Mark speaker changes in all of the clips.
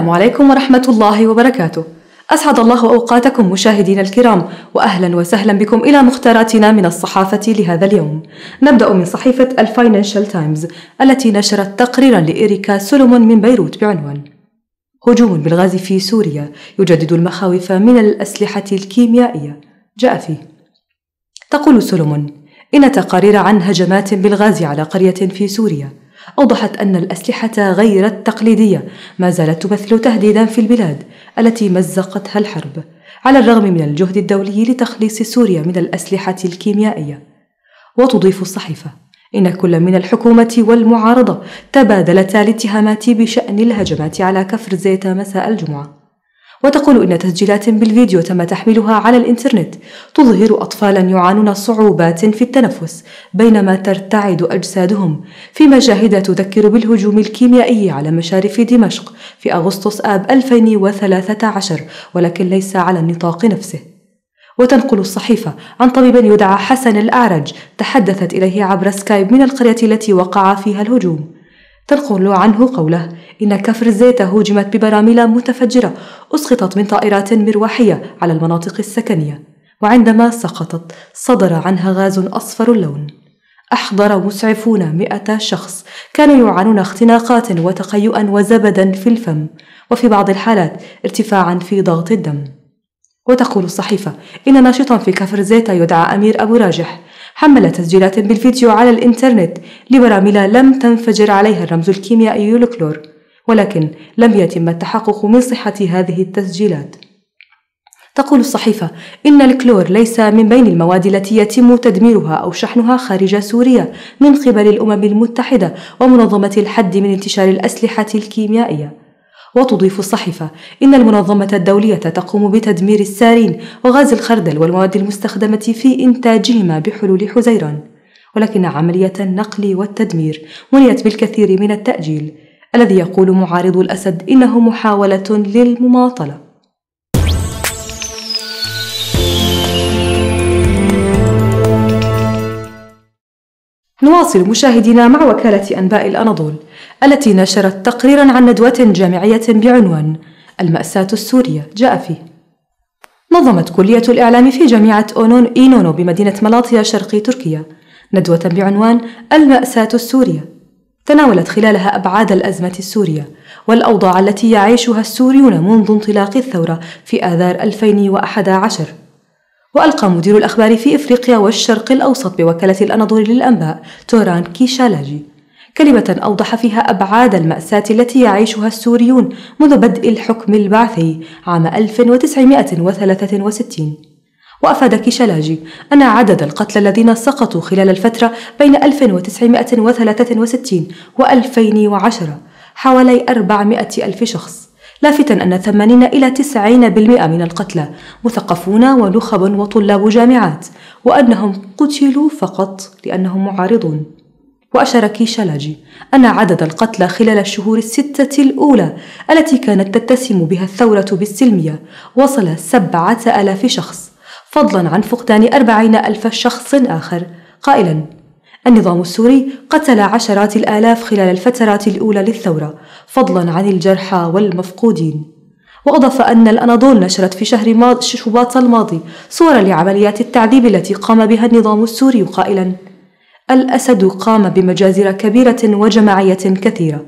Speaker 1: السلام عليكم ورحمة الله وبركاته. أسعد الله أوقاتكم مشاهدينا الكرام وأهلا وسهلا بكم إلى مختاراتنا من الصحافة لهذا اليوم. نبدأ من صحيفة الفاينانشال تايمز التي نشرت تقريرا لإيريكا سولومون من بيروت بعنوان هجوم بالغاز في سوريا يجدد المخاوف من الأسلحة الكيميائية. جاء فيه تقول سولومون إن تقارير عن هجمات بالغاز على قرية في سوريا أوضحت أن الأسلحة غير التقليدية. ما زالت تمثل تهديدا في البلاد التي مزقتها الحرب على الرغم من الجهد الدولي لتخليص سوريا من الأسلحة الكيميائية. وتضيف الصحيفة إن كل من الحكومة والمعارضة تبادلتا الاتهامات بشأن الهجمات على كفر زيتا مساء الجمعة. وتقول إن تسجيلات بالفيديو تم تحميلها على الإنترنت تظهر أطفالا يعانون صعوبات في التنفس بينما ترتعد أجسادهم في مشاهد تذكر بالهجوم الكيميائي على مشارف دمشق في أغسطس آب 2013 ولكن ليس على النطاق نفسه. وتنقل الصحيفة عن طبيب يدعى حسن الأعرج تحدثت إليه عبر سكايب من القرية التي وقع فيها الهجوم. تنقل عنه قوله إن كفر الزيت هوجمت ببراميل متفجرة أسقطت من طائرات مروحية على المناطق السكنية وعندما سقطت صدر عنها غاز أصفر اللون. أحضر مسعفون مئة شخص كانوا يعانون اختناقات وتقيؤا وزبدا في الفم وفي بعض الحالات ارتفاعا في ضغط الدم. وتقول الصحيفة إن ناشطا في كفر زيتا يدعى أمير أبو راجح حمل تسجيلات بالفيديو على الإنترنت لبراميل لم تنفجر عليها الرمز الكيميائي الكلور ولكن لم يتم التحقق من صحة هذه التسجيلات. تقول الصحيفة إن الكلور ليس من بين المواد التي يتم تدميرها أو شحنها خارج سوريا من قبل الأمم المتحدة ومنظمة الحد من انتشار الأسلحة الكيميائية. وتضيف الصحيفة. إن المنظمة الدولية تقوم بتدمير السارين وغاز الخردل والمواد المستخدمة في إنتاجهما بحلول حزيران. ولكن عملية النقل والتدمير منيت بالكثير من التأجيل الذي يقول معارض الأسد إنه محاولة للمماطلة. نواصل مشاهدينا مع وكالة أنباء الأناضول التي نشرت تقريرا عن ندوة جامعية بعنوان المأساة السورية. جاء فيه. نظمت كلية الإعلام في جامعة أونون إينونو بمدينة ملاطيا شرقي تركيا ندوة بعنوان المأساة السورية. تناولت خلالها أبعاد الأزمة السورية والأوضاع التي يعيشها السوريون منذ انطلاق الثورة في آذار 2011 وألقى مدير الأخبار في إفريقيا والشرق الأوسط بوكالة الأناضول للأنباء توران كيشالاجي. كلمة أوضح فيها أبعاد المأساة التي يعيشها السوريون منذ بدء الحكم البعثي عام 1963 وأفاد كيشالاجي أن عدد القتلى الذين سقطوا خلال الفترة بين 1963 و 2010 حوالي 400 ألف شخص. لافتا أن 80 إلى 90% من القتلى مثقفون ونخب وطلاب جامعات وأنهم قتلوا فقط لأنهم معارضون. وأشار كيشالاجي أن عدد القتلى خلال الشهور الستة الأولى التي كانت تتسم بها الثورة بالسلمية وصل سبعة ألاف شخص فضلا عن فقدان أربعين ألف شخص آخر. قائلا النظام السوري قتل عشرات الآلاف خلال الفترات الأولى للثورة فضلا عن الجرحى والمفقودين. وأضاف أن الأناضول نشرت في شهر شباط الماضي صورا لعمليات التعذيب التي قام بها النظام السوري قائلا الأسد قام بمجازر كبيرة وجماعية كثيرة.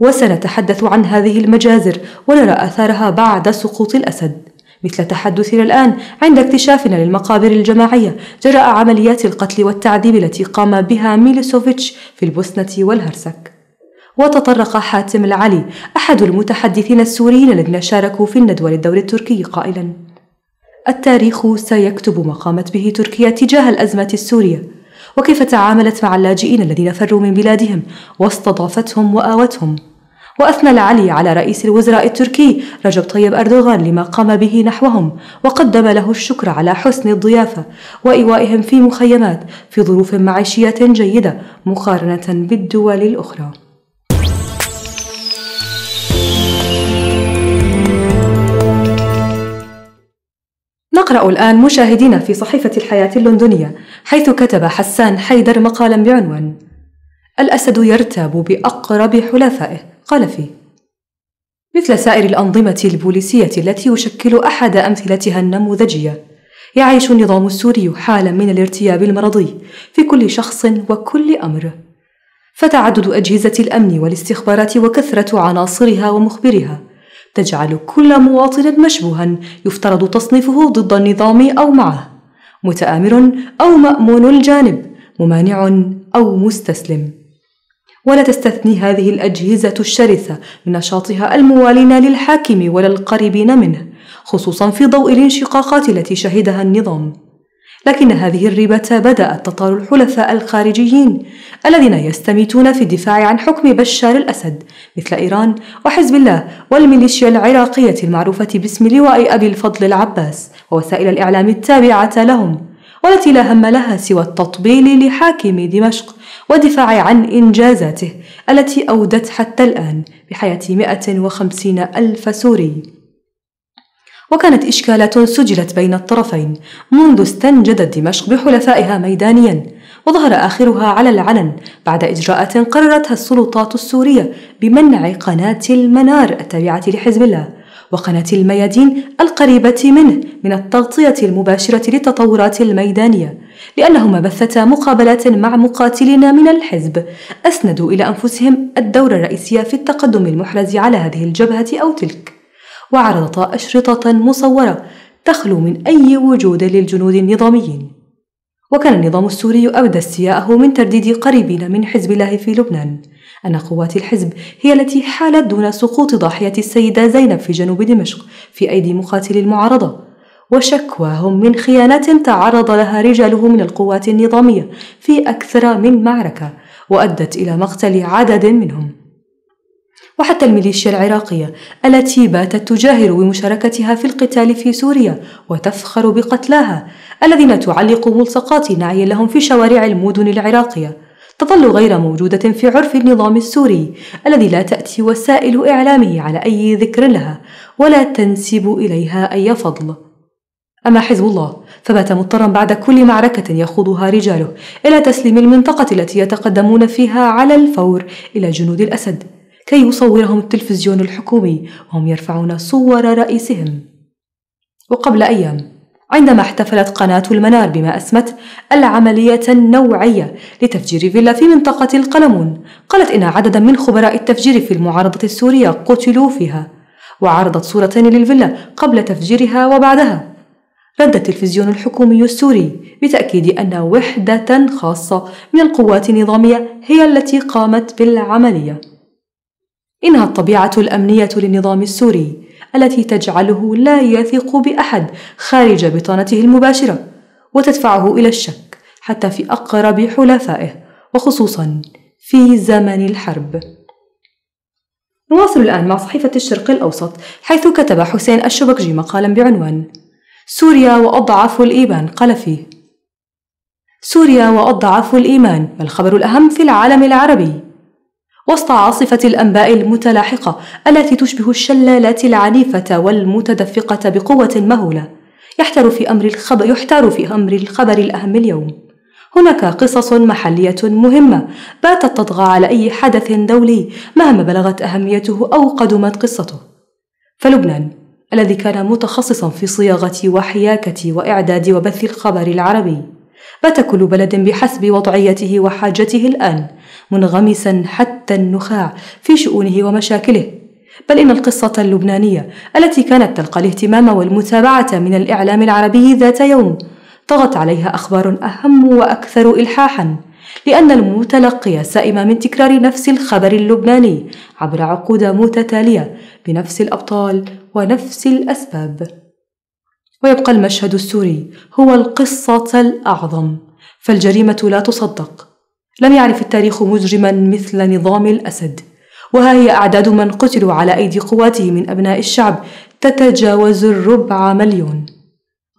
Speaker 1: وسنتحدث عن هذه المجازر ونرى آثارها بعد سقوط الأسد. مثل تحدثنا الآن عند اكتشافنا للمقابر الجماعية جراء عمليات القتل والتعذيب التي قام بها ميلوسوفيتش في البوسنة والهرسك. وتطرق حاتم العلي أحد المتحدثين السوريين الذين شاركوا في الندوة للدور التركي قائلا التاريخ سيكتب ما قامت به تركيا تجاه الأزمة السورية وكيف تعاملت مع اللاجئين الذين فروا من بلادهم واستضافتهم وآوتهم؟ وأثنى العلي على رئيس الوزراء التركي رجب طيب أردوغان لما قام به نحوهم وقدم له الشكر على حسن الضيافة وإيوائهم في مخيمات في ظروف معيشية جيدة مقارنة بالدول الأخرى. نقرأ الآن مشاهدينا في صحيفة الحياة اللندنية حيث كتب حسان حيدر مقالا بعنوان الأسد يرتاب بأقرب حلفائه. قال فيه مثل سائر الأنظمة البوليسية التي يشكل أحد أمثلتها النموذجية يعيش النظام السوري حالا من الارتياب المرضي في كل شخص وكل أمر. فتعدد أجهزة الأمن والاستخبارات وكثرة عناصرها ومخبرها. تجعل كل مواطن مشبوها يفترض تصنيفه ضد النظام أو معه. متآمر أو مأمون الجانب ممانع أو مستسلم. ولا تستثني هذه الأجهزة الشرسة من نشاطها الموالين للحاكم ولا القريبين منه خصوصا في ضوء الانشقاقات التي شهدها النظام. لكن هذه الريبة بدأت تطال الحلفاء الخارجيين الذين يستميتون في الدفاع عن حكم بشار الأسد مثل إيران وحزب الله والميليشيا العراقية المعروفة باسم لواء أبي الفضل العباس ووسائل الإعلام التابعة لهم. والتي لا هم لها سوى التطبيل لحاكم دمشق والدفاع عن إنجازاته التي أودت حتى الآن بحياة 150 ألف سوري. وكانت إشكالات سجلت بين الطرفين منذ استنجدت دمشق بحلفائها ميدانيا وظهر آخرها على العلن بعد إجراءات قررتها السلطات السورية بمنع قناة المنار التابعة لحزب الله. وقناة الميادين القريبة منه من التغطية المباشرة للتطورات الميدانية لأنهما بثتا مقابلات مع مقاتلين من الحزب أسندوا إلى أنفسهم الدور الرئيسي في التقدم المحرز على هذه الجبهة أو تلك. وعرضتا أشرطة مصورة تخلو من أي وجود للجنود النظاميين. وكان النظام السوري أبدى استياءه من ترديد قريبين من حزب الله في لبنان. أن قوات الحزب هي التي حالت دون سقوط ضاحية السيدة زينب في جنوب دمشق في أيدي مقاتلي المعارضة. وشكواهم من خيانات تعرض لها رجاله من القوات النظامية في أكثر من معركة وأدت إلى مقتل عدد منهم. وحتى الميليشيا العراقية التي باتت تجاهر بمشاركتها في القتال في سوريا وتفخر بقتلاها الذين تعلق ملصقات نعي لهم في شوارع المدن العراقية. تظل غير موجودة في عرف النظام السوري الذي لا تأتي وسائل إعلامه على أي ذكر لها ولا تنسب إليها أي فضل. أما حزب الله فبات مضطرا بعد كل معركة يخوضها رجاله إلى تسليم المنطقة التي يتقدمون فيها على الفور إلى جنود الأسد. كي يصورهم التلفزيون الحكومي وهم يرفعون صور رئيسهم. وقبل أيام عندما احتفلت قناة المنار بما أسمت العملية النوعية لتفجير فيلا في منطقة القلمون قالت إن عددا من خبراء التفجير في المعارضة السورية قتلوا فيها وعرضت صورتين للفيلا قبل تفجيرها وبعدها. رد التلفزيون الحكومي السوري بتأكيد أن وحدة خاصة من القوات النظامية هي التي قامت بالعملية. إنها الطبيعة الأمنية للنظام السوري التي تجعله لا يثق بأحد خارج بطانته المباشرة وتدفعه إلى الشك حتى في أقرب حلفائه وخصوصا في زمن الحرب. نواصل الآن مع صحيفة الشرق الأوسط حيث كتب حسين الشبكجي مقالا بعنوان سوريا وأضعف الإيمان قال فيه سوريا وأضعف الإيمان ما الخبر الأهم في العالم العربي؟ وسط عاصفة الأنباء المتلاحقة التي تشبه الشلالات العنيفة والمتدفقة بقوة مهولة. يحتار في أمر الخبر يحتار في أمر الخبر الأهم اليوم. هناك قصص محلية مهمة باتت تطغى على أي حدث دولي مهما بلغت أهميته أو قدمت قصته. فلبنان الذي كان متخصصا في صياغة وحياكة وإعداد وبث الخبر العربي. بات كل بلد بحسب وضعيته وحاجته الآن منغمسا حتى النخاع في شؤونه ومشاكله. بل إن القصة اللبنانية التي كانت تلقى الاهتمام والمتابعة من الإعلام العربي ذات يوم طغت عليها أخبار أهم وأكثر إلحاحا لأن المتلقي سائم من تكرار نفس الخبر اللبناني عبر عقود متتالية بنفس الأبطال ونفس الأسباب. ويبقى المشهد السوري هو القصة الأعظم فالجريمة لا تصدق. لم يعرف التاريخ مجرما مثل نظام الأسد. وها هي أعداد من قتلوا على أيدي قواته من أبناء الشعب تتجاوز الربع مليون.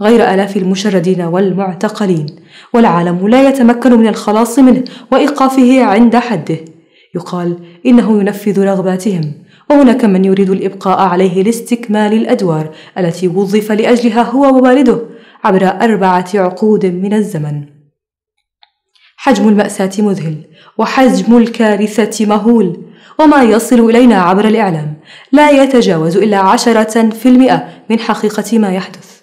Speaker 1: غير آلاف المشردين والمعتقلين. والعالم لا يتمكن من الخلاص منه وإيقافه عند حده. يقال إنه ينفذ رغباتهم. وهناك من يريد الإبقاء عليه لاستكمال الأدوار التي وظف لأجلها هو ووالده عبر أربعة عقود من الزمن. حجم المأساة مذهل وحجم الكارثة مهول وما يصل إلينا عبر الإعلام. لا يتجاوز إلا عشرة في المئة من حقيقة ما يحدث.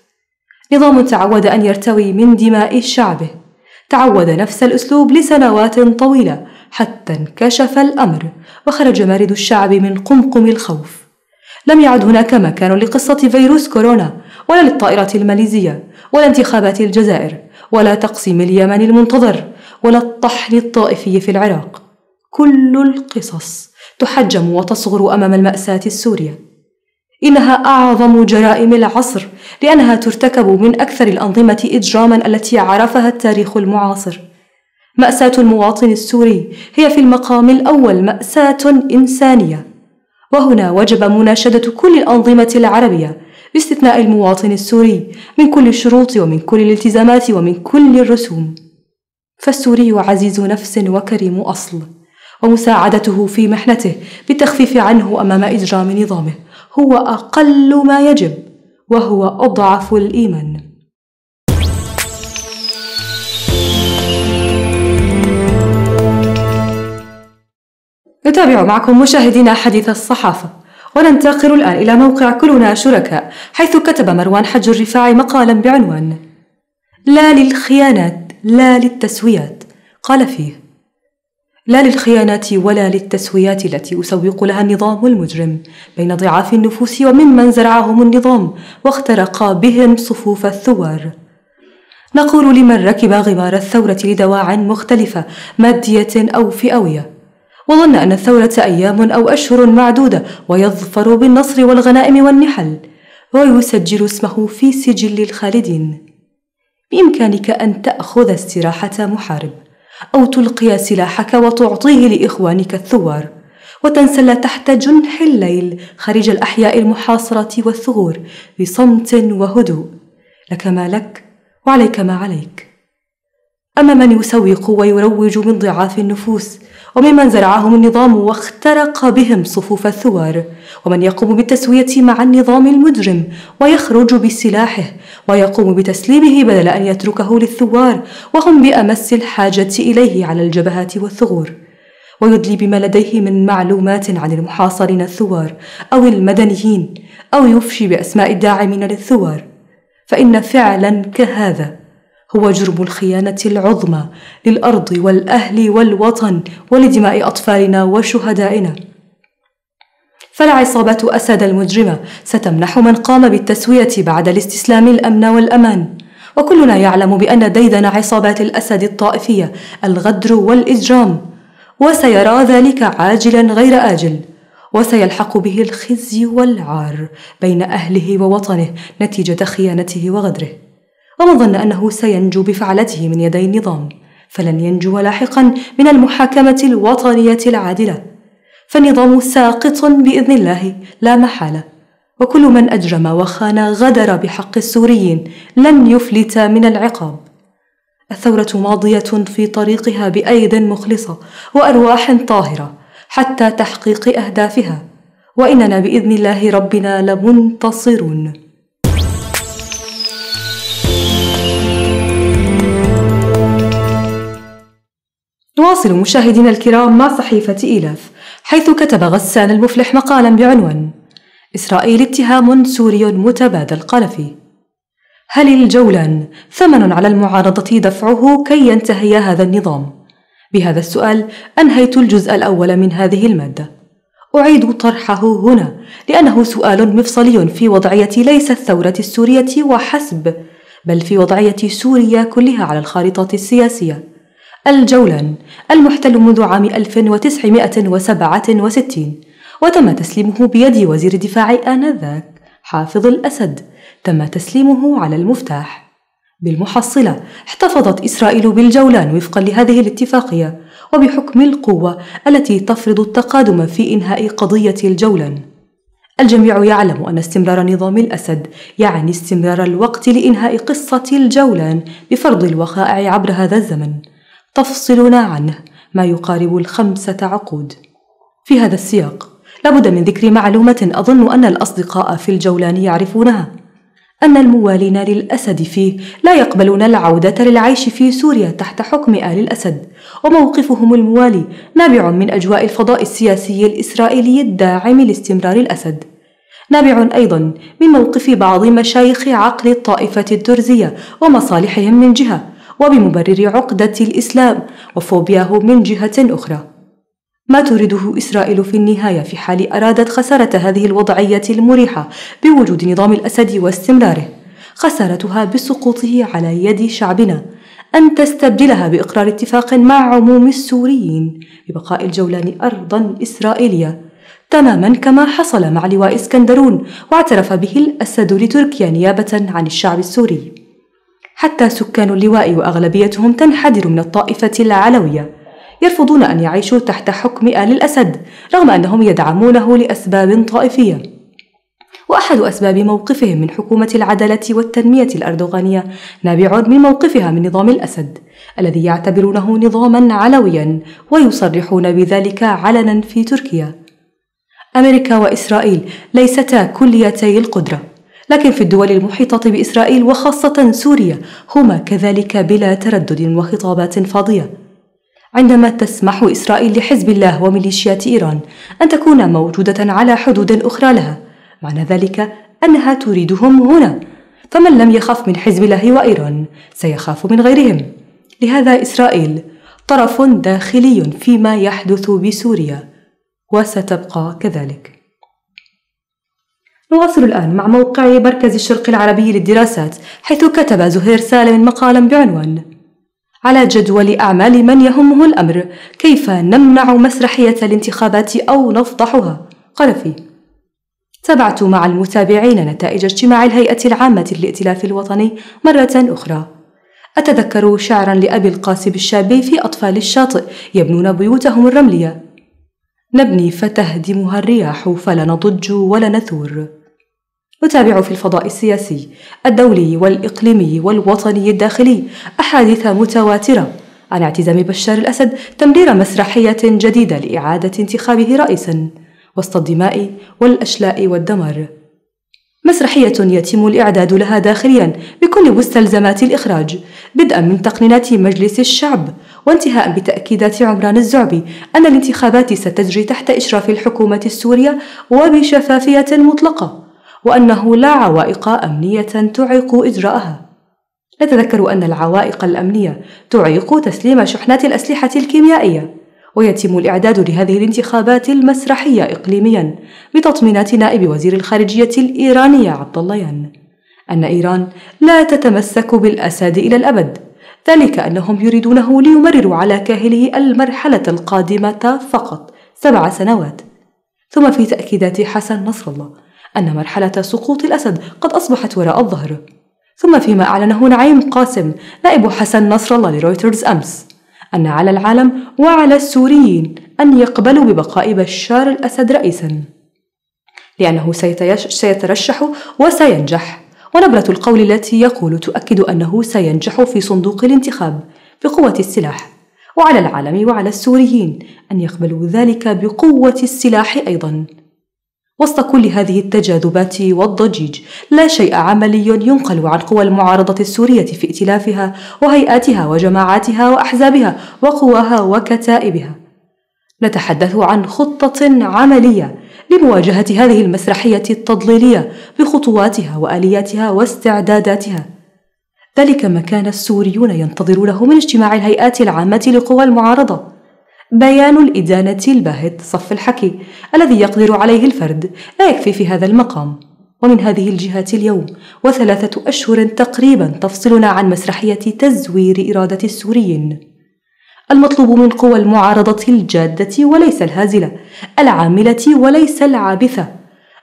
Speaker 1: نظام تعود أن يرتوي من دماء شعبه. تعود نفس الأسلوب لسنوات طويلة حتى انكشف الأمر وخرج مارد الشعب من قمقم الخوف. لم يعد هناك مكان لقصة فيروس كورونا ولا للطائرة الماليزية ولا انتخابات الجزائر ولا تقسيم اليمن المنتظر. ولا الطحن الطائفي في العراق. كل القصص تحجم وتصغر أمام المأساة السورية. إنها أعظم جرائم العصر لأنها ترتكب من أكثر الأنظمة إجراما التي عرفها التاريخ المعاصر. مأساة المواطن السوري هي في المقام الأول مأساة إنسانية. وهنا وجب مناشدة كل الأنظمة العربية باستثناء المواطن السوري من كل الشروط ومن كل الالتزامات ومن كل الرسوم. فالسوري عزيز نفس وكريم أصل ومساعدته في محنته بالتخفيف عنه أمام اجرام نظامه هو أقل ما يجب وهو أضعف الإيمان. نتابع معكم مشاهدينا حديث الصحافة وننتقل الآن إلى موقع كلنا شركاء حيث كتب مروان حج الرفاعي مقالا بعنوان لا للخيانات. لا للتسويات. قال فيه لا للخيانات ولا للتسويات التي يسوق لها النظام المجرم بين ضعاف النفوس وممن زرعهم النظام واخترق بهم صفوف الثوار. نقول لمن ركب غمار الثورة لدواع مختلفة مادية أو فئوية. وظن أن الثورة أيام أو أشهر معدودة ويظفر بالنصر والغنائم والنحل ويسجل اسمه في سجل الخالدين. بإمكانك أن تأخذ استراحة محارب أو تلقي سلاحك وتعطيه لإخوانك الثوار وتنسل تحت جنح الليل خارج الأحياء المحاصرة والثغور بصمت وهدوء. لك ما لك وعليك ما عليك. أما من يسوق ويروج من ضعاف النفوس وممن زرعهم النظام واخترق بهم صفوف الثوار ومن يقوم بالتسوية مع النظام المجرم ويخرج بسلاحه ويقوم بتسليمه بدل أن يتركه للثوار وهم بأمس الحاجة إليه على الجبهات والثغور. ويدلي بما لديه من معلومات عن المحاصرين الثوار أو المدنيين أو يفشي بأسماء الداعمين للثوار. فإن فعلا كهذا. هو جرم الخيانة العظمى للأرض والأهل والوطن ولدماء أطفالنا وشهدائنا. فلا عصابه اسد المجرمه ستمنح من قام بالتسوية بعد الاستسلام الأمن والأمان. وكلنا يعلم بأن ديدن عصابات الأسد الطائفية الغدر والإجرام وسيرى ذلك عاجلا غير آجل. وسيلحق به الخزي والعار بين أهله ووطنه نتيجة خيانته وغدره. ومن ظن أنه سينجو بفعلته من يدي النظام فلن ينجو لاحقا من المحاكمة الوطنية العادلة. فالنظام ساقط بإذن الله لا محالة. وكل من أجرم وخان غدر بحق السوريين لن يفلت من العقاب. الثورة ماضية في طريقها بأيد مخلصة وأرواح طاهرة حتى تحقيق أهدافها. وإننا بإذن الله ربنا لمنتصرون. نواصل مشاهدينا الكرام مع صحيفة إيلاف حيث كتب غسان المفلح مقالا بعنوان إسرائيل اتهام سوري متبادل قال فيه هل الجولان ثمن على المعارضة دفعه كي ينتهي هذا النظام؟ بهذا السؤال أنهيت الجزء الأول من هذه المادة. أعيد طرحه هنا لأنه سؤال مفصلي في وضعية ليس الثورة السورية وحسب بل في وضعية سوريا كلها على الخارطة السياسية. الجولان المحتل منذ عام 1967 وتم تسليمه بيد وزير الدفاع آنذاك حافظ الأسد. تم تسليمه على المفتاح. بالمحصلة احتفظت إسرائيل بالجولان وفقا لهذه الاتفاقية وبحكم القوة التي تفرض التقادم في إنهاء قضية الجولان. الجميع يعلم أن استمرار نظام الأسد يعني استمرار الوقت لإنهاء قصة الجولان بفرض الوقائع عبر هذا الزمن. تفصلنا عنه ما يقارب الخمسة عقود. في هذا السياق لابد من ذكر معلومة أظن أن الأصدقاء في الجولان يعرفونها. أن الموالين للأسد فيه لا يقبلون العودة للعيش في سوريا تحت حكم آل الأسد وموقفهم الموالي نابع من أجواء الفضاء السياسي الإسرائيلي الداعم لاستمرار الأسد نابع أيضا من موقف بعض مشايخ عقل الطائفة الدرزية ومصالحهم من جهة وبمبرر عقدة الإسلام وفوبياه من جهة أخرى. ما تريده إسرائيل في النهاية في حال أرادت خسارة هذه الوضعية المريحة بوجود نظام الأسد واستمراره. خسارتها بسقوطه على يد شعبنا أن تستبدلها بإقرار اتفاق مع عموم السوريين ببقاء الجولان أرضا إسرائيلية. تماما كما حصل مع لواء إسكندرون واعترف به الأسد لتركيا نيابة عن الشعب السوري. حتى سكان اللواء وأغلبيتهم تنحدر من الطائفة العلوية يرفضون أن يعيشوا تحت حكم آل الأسد رغم أنهم يدعمونه لأسباب طائفية. وأحد أسباب موقفهم من حكومة العدالة والتنمية الأردوغانية نابع من موقفها من نظام الأسد الذي يعتبرونه نظاما علويا ويصرحون بذلك علنا في تركيا. أمريكا وإسرائيل ليستا كليتي القدرة. لكن في الدول المحيطة بإسرائيل وخاصة سوريا هما كذلك بلا تردد وخطابات فاضية. عندما تسمح إسرائيل لحزب الله وميليشيات إيران أن تكون موجودة على حدود أخرى لها معنى ذلك أنها تريدهم هنا. فمن لم يخف من حزب الله وإيران سيخاف من غيرهم. لهذا إسرائيل طرف داخلي فيما يحدث بسوريا وستبقى كذلك. نواصل الآن مع موقع مركز الشرق العربي للدراسات حيث كتب زهير سالم مقالا بعنوان على جدول أعمال من يهمه الأمر كيف نمنع مسرحية الانتخابات أو نفضحها؟ قال فيه تابعت مع المتابعين نتائج اجتماع الهيئة العامة للائتلاف الوطني مرة أخرى. أتذكر شعرا لأبي القاسم الشابي في أطفال الشاطئ يبنون بيوتهم الرملية. نبني فتهدمها الرياح فلا نضج ولا نثور. نتابع في الفضاء السياسي الدولي والإقليمي والوطني الداخلي أحاديث متواترة عن اعتزام بشار الأسد تمرير مسرحية جديدة لإعادة انتخابه رئيسا وسط الدماء والأشلاء والدمار. مسرحية يتم الإعداد لها داخليا بكل مستلزمات الإخراج بدءا من تقنينات مجلس الشعب وانتهاء بتأكيدات عمران الزعبي أن الانتخابات ستجري تحت إشراف الحكومة السورية وبشفافية مطلقة. وأنه لا عوائق أمنية تعيق إجراءها. نتذكر أن العوائق الأمنية تعيق تسليم شحنات الأسلحة الكيميائية ويتم الإعداد لهذه الانتخابات المسرحية إقليميا بتطمينات نائب وزير الخارجية الإيرانية عبد الليان أن إيران لا تتمسك بالأسد إلى الأبد ذلك أنهم يريدونه ليمرروا على كاهله المرحلة القادمة فقط سبع سنوات. ثم في تأكيدات حسن نصر الله أن مرحلة سقوط الأسد قد أصبحت وراء الظهر. ثم فيما أعلنه نعيم قاسم نائب حسن نصر الله لرويترز أمس أن على العالم وعلى السوريين أن يقبلوا ببقاء بشار الأسد رئيسا. لأنه سيترشح وسينجح. ونبرة القول التي يقول تؤكد أنه سينجح في صندوق الانتخاب بقوة السلاح. وعلى العالم وعلى السوريين أن يقبلوا ذلك بقوة السلاح أيضا. وسط كل هذه التجاذبات والضجيج لا شيء عملي ينقل عن قوى المعارضة السورية في ائتلافها وهيئاتها وجماعاتها وأحزابها وقواها وكتائبها. نتحدث عن خطة عملية لمواجهة هذه المسرحية التضليلية بخطواتها وآلياتها واستعداداتها. ذلك ما كان السوريون ينتظرونه من اجتماع الهيئات العامة لقوى المعارضة. بيان الإدانة الباهت صف الحكي الذي يقدر عليه الفرد لا يكفي في هذا المقام. ومن هذه الجهات اليوم وثلاثة أشهر تقريبا تفصلنا عن مسرحية تزوير إرادة السوريين. المطلوب من قوى المعارضة الجادة وليس الهازلة العاملة وليس العابثة.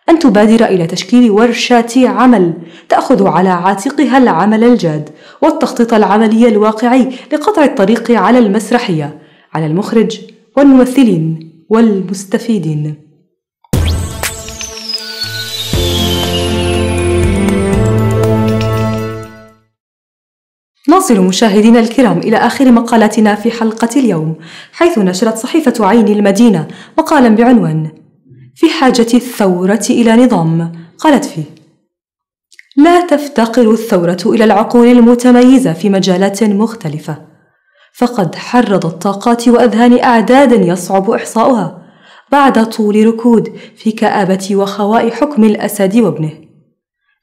Speaker 1: أن تبادر إلى تشكيل ورشات عمل تأخذ على عاتقها العمل الجاد والتخطيط العملي الواقعي لقطع الطريق على المسرحية. على المخرج والممثلين والمستفيدين. نصل مشاهدينا الكرام إلى آخر مقالاتنا في حلقة اليوم حيث نشرت صحيفة عين المدينة مقالا بعنوان في حاجة الثورة إلى نظام قالت فيه لا تفتقر الثورة إلى العقول المتميزة في مجالات مختلفة. فقد حرضت طاقات وأذهان أعداد يصعب إحصاؤها بعد طول ركود في كآبة وخواء حكم الأسد وابنه.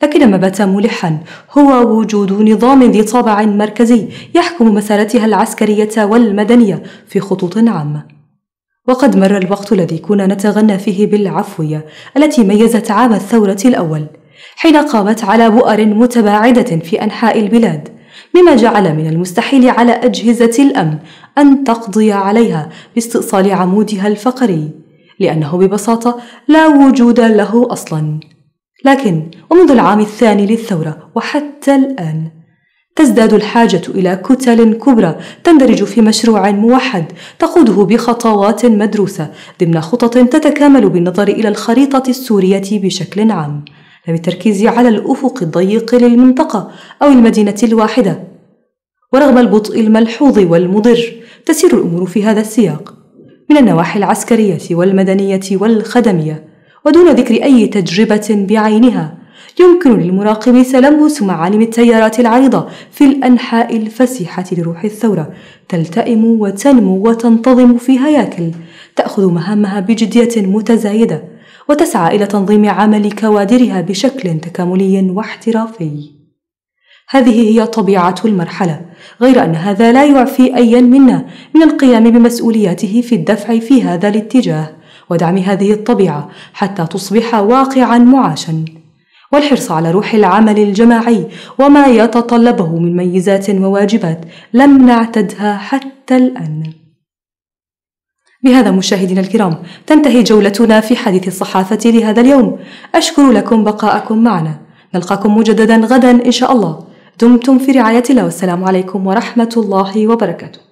Speaker 1: لكن ما بات ملحا هو وجود نظام ذي طابع مركزي يحكم مسارتها العسكرية والمدنية في خطوط عامة. وقد مر الوقت الذي كنا نتغنى فيه بالعفوية التي ميزت عام الثورة الأول حين قامت على بؤر متباعدة في أنحاء البلاد. مما جعل من المستحيل على أجهزة الأمن أن تقضي عليها باستئصال عمودها الفقري لأنه ببساطة لا وجود له أصلاً. لكن ومنذ العام الثاني للثورة وحتى الآن تزداد الحاجة إلى كتل كبرى تندرج في مشروع موحد تقوده بخطوات مدروسة ضمن خطط تتكامل بالنظر إلى الخريطة السورية بشكل عام. بالتركيز على الأفق الضيق للمنطقة أو المدينة الواحدة. ورغم البطء الملحوظ والمضر تسير الأمور في هذا السياق. من النواحي العسكرية والمدنية والخدمية ودون ذكر أي تجربة بعينها يمكن للمراقب تلمس معالم التيارات العريضة في الأنحاء الفسيحة لروح الثورة. تلتئم وتنمو وتنتظم في هياكل تأخذ مهامها بجدية متزايدة. وتسعى إلى تنظيم عمل كوادرها بشكل تكاملي واحترافي. هذه هي طبيعة المرحلة، غير أن هذا لا يعفي أيا منا من القيام بمسؤولياته في الدفع في هذا الاتجاه، ودعم هذه الطبيعة حتى تصبح واقعا معاشا. والحرص على روح العمل الجماعي وما يتطلبه من ميزات وواجبات لم نعتدها حتى الآن. بهذا مشاهدينا الكرام تنتهي جولتنا في حديث الصحافة لهذا اليوم. أشكر لكم بقاءكم معنا. نلقاكم مجددا غدا إن شاء الله. دمتم في رعاية الله والسلام عليكم ورحمة الله وبركاته.